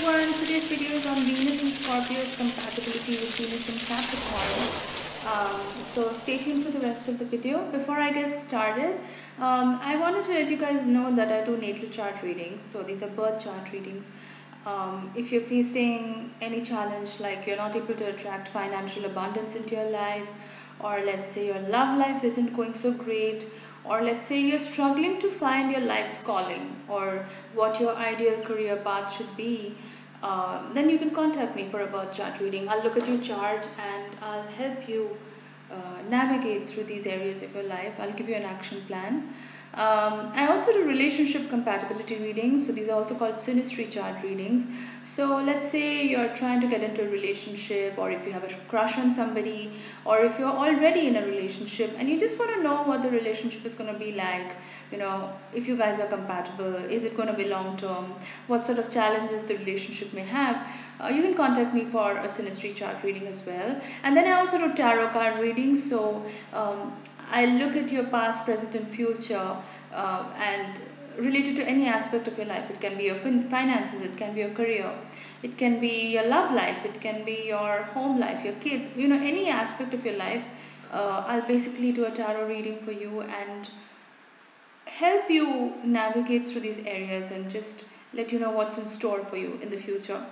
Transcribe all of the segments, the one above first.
everyone, today's video is on Venus and Scorpio's compatibility with Venus and Capricorn. Um, so stay tuned for the rest of the video. Before I get started, um, I wanted to let you guys know that I do natal chart readings. So these are birth chart readings. Um, if you're facing any challenge like you're not able to attract financial abundance into your life, or let's say your love life isn't going so great, or let's say you're struggling to find your life's calling or what your ideal career path should be, uh, then you can contact me for a birth chart reading. I'll look at your chart and I'll help you uh, navigate through these areas of your life. I'll give you an action plan. Um, I also do relationship compatibility readings. So these are also called synastry chart readings. So let's say you're trying to get into a relationship or if you have a crush on somebody or if you're already in a relationship and you just want to know what the relationship is going to be like, you know, if you guys are compatible, is it going to be long term, what sort of challenges the relationship may have, uh, you can contact me for a synastry chart reading as well. And then I also do tarot card readings. So um, I look at your past, present and future uh, and related to any aspect of your life. It can be your fin finances, it can be your career, it can be your love life, it can be your home life, your kids, you know, any aspect of your life. Uh, I'll basically do a tarot reading for you and help you navigate through these areas and just let you know what's in store for you in the future.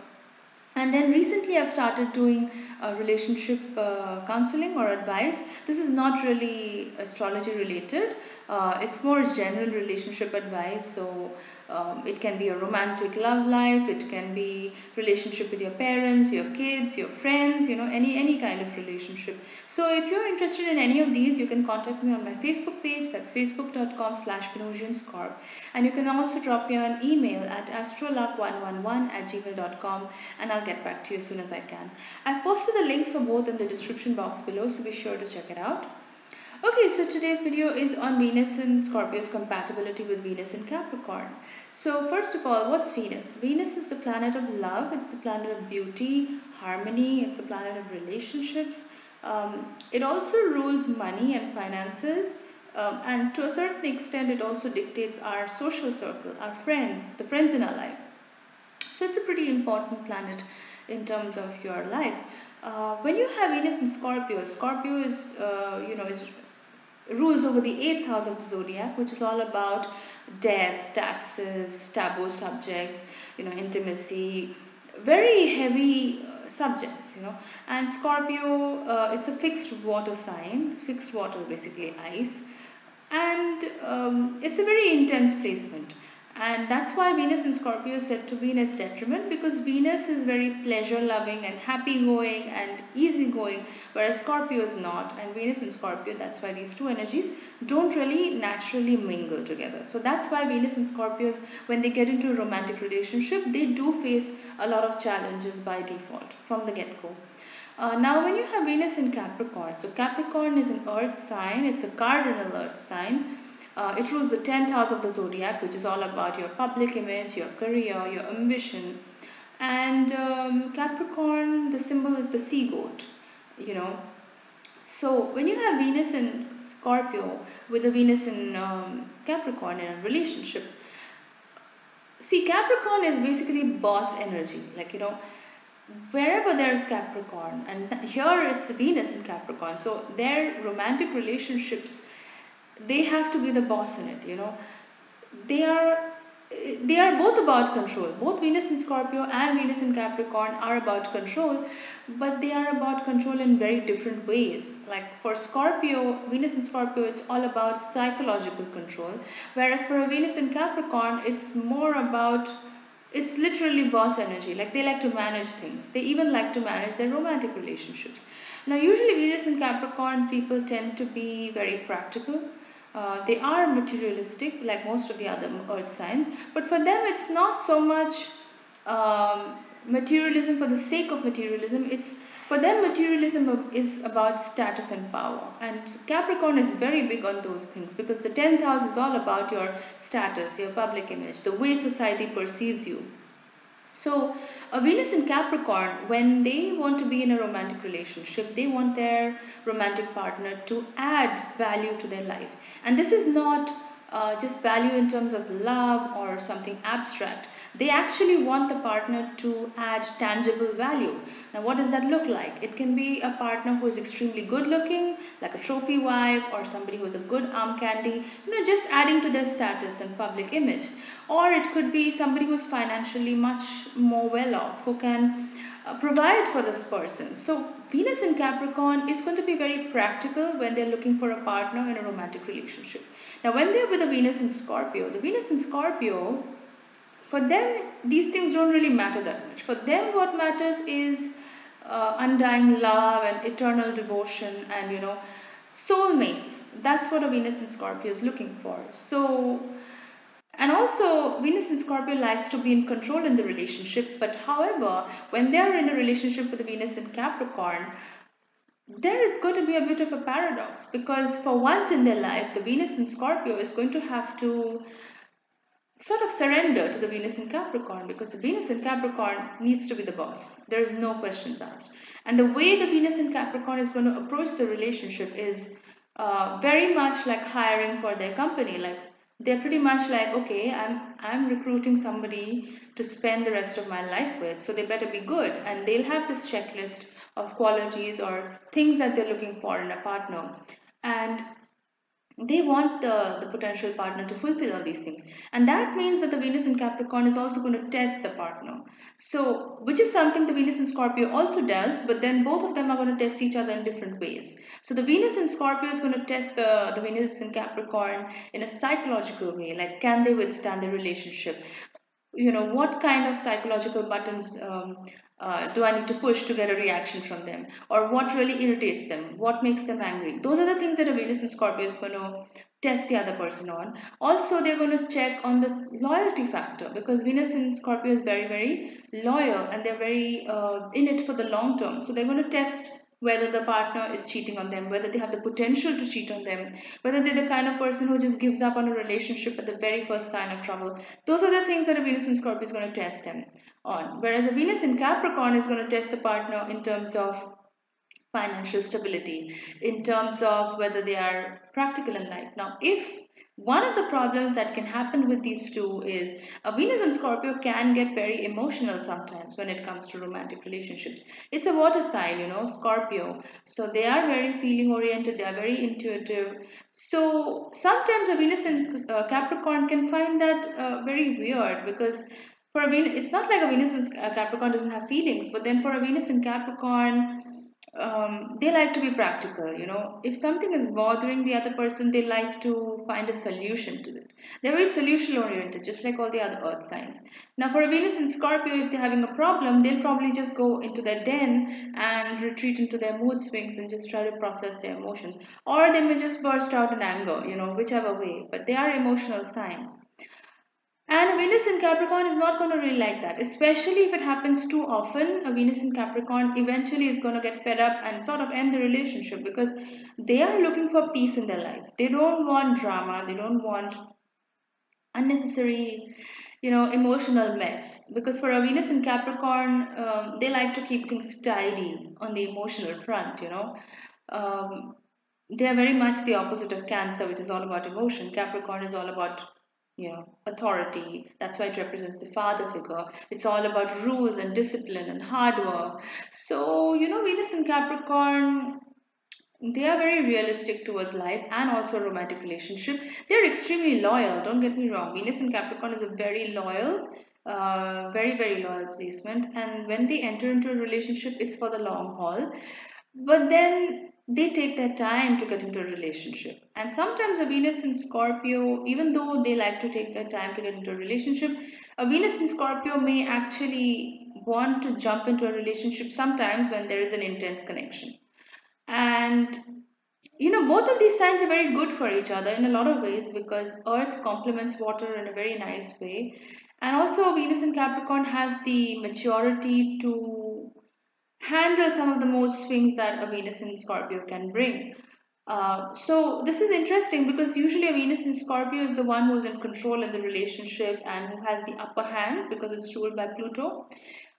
And then recently I've started doing uh, relationship uh, counseling or advice. This is not really astrology related. Uh, it's more general relationship advice. So um, it can be a romantic love life. It can be relationship with your parents, your kids, your friends, you know, any, any kind of relationship. So if you're interested in any of these, you can contact me on my Facebook page. That's facebook.com slash Scorp. And you can also drop me an email at astroluck111 at gmail.com and I'll get back to you as soon as I can. I've posted the links for both in the description box below, so be sure to check it out. Okay, so today's video is on Venus and Scorpio's compatibility with Venus and Capricorn. So first of all, what's Venus? Venus is the planet of love, it's the planet of beauty, harmony, it's the planet of relationships. Um, it also rules money and finances. Um, and to a certain extent, it also dictates our social circle, our friends, the friends in our life. So it's a pretty important planet in terms of your life. Uh, when you have Venus in Scorpio, Scorpio is, uh, you know, is rules over the eighth house of the zodiac, which is all about death, taxes, taboo subjects, you know, intimacy, very heavy uh, subjects, you know. And Scorpio, uh, it's a fixed water sign. Fixed water is basically ice, and um, it's a very intense placement and that's why Venus in Scorpio is said to be in its detriment because Venus is very pleasure loving and happy going and easy going whereas Scorpio is not. And Venus in Scorpio that's why these two energies don't really naturally mingle together. So that's why Venus and Scorpios when they get into a romantic relationship they do face a lot of challenges by default from the get-go. Uh, now when you have Venus in Capricorn so Capricorn is an earth sign it's a cardinal earth sign uh, it rules the 10th house of the zodiac, which is all about your public image, your career, your ambition. And um, Capricorn, the symbol is the sea goat, you know. So when you have Venus in Scorpio with a Venus in um, Capricorn in a relationship, see Capricorn is basically boss energy, like you know, wherever there is Capricorn, and here it's Venus in Capricorn, so their romantic relationships they have to be the boss in it you know. They are they are both about control. Both venus in scorpio and venus in capricorn are about control but they are about control in very different ways. Like for scorpio venus in scorpio it's all about psychological control whereas for a venus in capricorn it's more about it's literally boss energy. Like they like to manage things. They even like to manage their romantic relationships. Now usually venus in capricorn people tend to be very practical uh, they are materialistic like most of the other earth signs but for them it's not so much um, materialism for the sake of materialism. It's for them materialism is about status and power. And capricorn is very big on those things because the 10th house is all about your status your public image the way society perceives you so, a Venus in Capricorn, when they want to be in a romantic relationship, they want their romantic partner to add value to their life. And this is not uh, just value in terms of love or something abstract. They actually want the partner to add tangible value. Now, what does that look like? It can be a partner who is extremely good looking, like a trophy wife, or somebody who is a good arm candy, you know, just adding to their status and public image. Or it could be somebody who's financially much more well off, who can uh, provide for this person. So Venus in Capricorn is going to be very practical when they're looking for a partner in a romantic relationship. Now when they're with a Venus in Scorpio, the Venus in Scorpio, for them these things don't really matter that much. For them what matters is uh, undying love and eternal devotion and you know soulmates. That's what a Venus in Scorpio is looking for. So and also, Venus in Scorpio likes to be in control in the relationship, but however, when they are in a relationship with the Venus in Capricorn, there is going to be a bit of a paradox because for once in their life, the Venus in Scorpio is going to have to sort of surrender to the Venus in Capricorn because the Venus in Capricorn needs to be the boss. There is no questions asked. And the way the Venus in Capricorn is going to approach the relationship is uh, very much like hiring for their company, like they're pretty much like okay i'm i'm recruiting somebody to spend the rest of my life with so they better be good. And they'll have this checklist of qualities or things that they're looking for in a partner. And they want the, the potential partner to fulfill all these things. And that means that the venus in capricorn is also going to test the partner. So which is something the venus in scorpio also does but then both of them are going to test each other in different ways. So the venus in scorpio is going to test the, the venus in capricorn in a psychological way like can they withstand the relationship you know what kind of psychological buttons um, uh, do I need to push to get a reaction from them? Or what really irritates them? What makes them angry? Those are the things that a Venus and Scorpio is going to test the other person on. Also, they're going to check on the loyalty factor because Venus and Scorpio is very, very loyal and they're very uh, in it for the long term. So they're going to test whether the partner is cheating on them, whether they have the potential to cheat on them, whether they're the kind of person who just gives up on a relationship at the very first sign of trouble. Those are the things that a Venus in Scorpio is going to test them on. Whereas a Venus in Capricorn is going to test the partner in terms of financial stability, in terms of whether they are practical in life. Now, if one of the problems that can happen with these two is a Venus and Scorpio can get very emotional sometimes when it comes to romantic relationships. It's a water sign, you know, Scorpio. So they are very feeling oriented, they are very intuitive. So sometimes a Venus and uh, Capricorn can find that uh, very weird because for a Venus, it's not like a Venus in uh, Capricorn doesn't have feelings, but then for a Venus in Capricorn, um, they like to be practical you know. If something is bothering the other person they like to find a solution to it. They're very solution oriented just like all the other earth signs. Now for a venus in scorpio if they're having a problem they'll probably just go into their den and retreat into their mood swings and just try to process their emotions. Or they may just burst out in anger you know whichever way but they are emotional signs and Venus in Capricorn is not going to really like that, especially if it happens too often. A Venus in Capricorn eventually is going to get fed up and sort of end the relationship because they are looking for peace in their life. They don't want drama, they don't want unnecessary, you know, emotional mess. Because for a Venus in Capricorn, um, they like to keep things tidy on the emotional front, you know. Um, they are very much the opposite of Cancer, which is all about emotion. Capricorn is all about you know authority. That's why it represents the father figure. It's all about rules and discipline and hard work. So you know venus and capricorn they are very realistic towards life and also romantic relationship. They're extremely loyal don't get me wrong. Venus and capricorn is a very loyal uh, very very loyal placement. And when they enter into a relationship it's for the long haul. But then they take their time to get into a relationship. And sometimes a Venus in Scorpio, even though they like to take their time to get into a relationship, a Venus in Scorpio may actually want to jump into a relationship sometimes when there is an intense connection. And you know, both of these signs are very good for each other in a lot of ways because Earth complements water in a very nice way. And also, a Venus in Capricorn has the maturity to handle some of the mood swings that a Venus in Scorpio can bring. Uh, so this is interesting because usually a Venus in Scorpio is the one who's in control in the relationship and who has the upper hand because it's ruled by Pluto.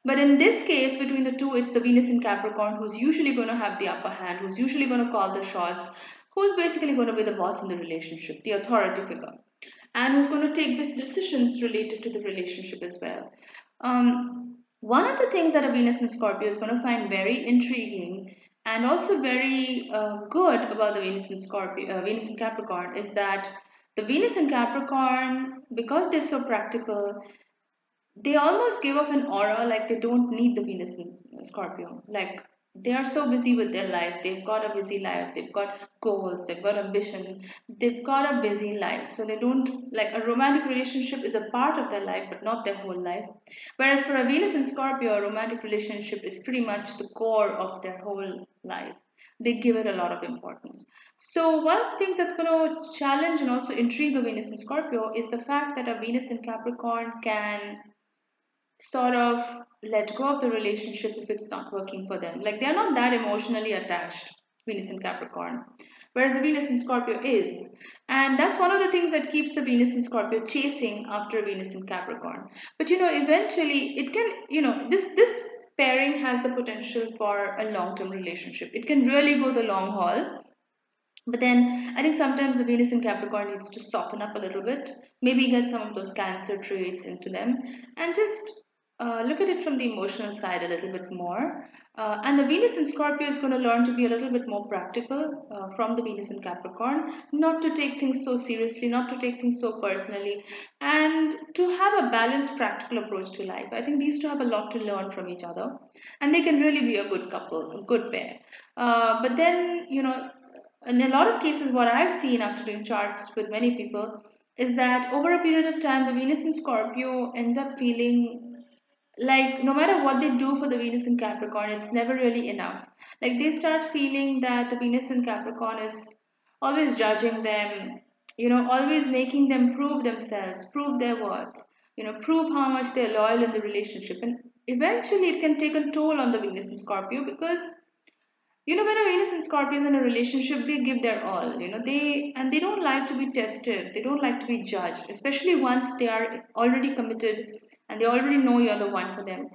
But in this case, between the two, it's the Venus in Capricorn who's usually going to have the upper hand, who's usually going to call the shots, who's basically going to be the boss in the relationship, the authority figure. and who's going to take the decisions related to the relationship as well. Um, one of the things that a Venus in Scorpio is going to find very intriguing and also very uh, good about the Venus in Scorpio, uh, Venus in Capricorn is that the Venus in Capricorn, because they're so practical, they almost give off an aura like they don't need the Venus in Scorpio. Like they are so busy with their life. They've got a busy life. They've got goals. They've got ambition. They've got a busy life. So they don't like a romantic relationship is a part of their life but not their whole life. Whereas for a venus in scorpio a romantic relationship is pretty much the core of their whole life. They give it a lot of importance. So one of the things that's going to challenge and also intrigue a venus in scorpio is the fact that a venus in capricorn can sort of let go of the relationship if it's not working for them. Like they're not that emotionally attached, Venus and Capricorn, whereas Venus in Scorpio is. And that's one of the things that keeps the Venus in Scorpio chasing after Venus in Capricorn. But you know, eventually it can, you know, this this pairing has the potential for a long-term relationship. It can really go the long haul. But then I think sometimes the Venus in Capricorn needs to soften up a little bit, maybe get some of those cancer traits into them and just uh, look at it from the emotional side a little bit more. Uh, and the Venus in Scorpio is going to learn to be a little bit more practical uh, from the Venus in Capricorn, not to take things so seriously, not to take things so personally, and to have a balanced, practical approach to life. I think these two have a lot to learn from each other, and they can really be a good couple, a good pair. Uh, but then, you know, in a lot of cases, what I've seen after doing charts with many people is that over a period of time, the Venus in Scorpio ends up feeling like no matter what they do for the venus in capricorn it's never really enough. Like they start feeling that the venus in capricorn is always judging them you know always making them prove themselves prove their worth you know prove how much they're loyal in the relationship. And eventually it can take a toll on the venus in scorpio because you know when a venus and scorpio is in a relationship they give their all you know they and they don't like to be tested they don't like to be judged especially once they are already committed and they already know you're the one for them.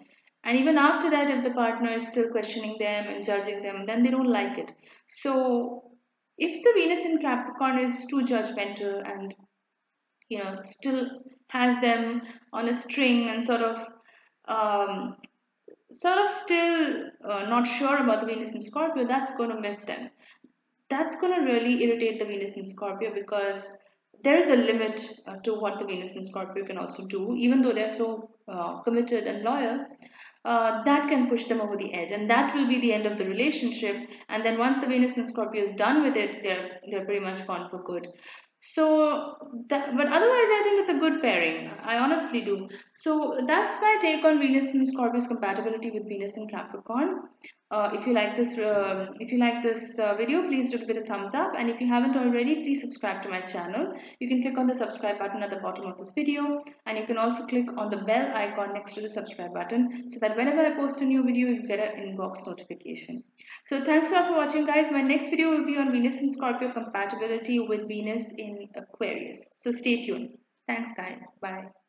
And even after that, if the partner is still questioning them and judging them, then they don't like it. So, if the Venus in Capricorn is too judgmental and you know still has them on a string and sort of um, sort of still uh, not sure about the Venus in Scorpio, that's going to miff them. That's going to really irritate the Venus in Scorpio because there is a limit uh, to what the Venus in Scorpio can also do, even though they're so uh, committed and loyal. Uh, that can push them over the edge, and that will be the end of the relationship. And then once the Venus in Scorpio is done with it, they're they're pretty much gone for good. So, that, but otherwise, I think it's a good pairing. I honestly do. So that's my take on Venus and Scorpio's compatibility with Venus and Capricorn. Uh, if you like this, uh, if you like this uh, video, please do give it a thumbs up. And if you haven't already, please subscribe to my channel. You can click on the subscribe button at the bottom of this video, and you can also click on the bell icon next to the subscribe button, so that whenever I post a new video, you get an inbox notification. So thanks a lot for watching, guys. My next video will be on Venus and Scorpio compatibility with Venus in Aquarius. So stay tuned. Thanks, guys. Bye.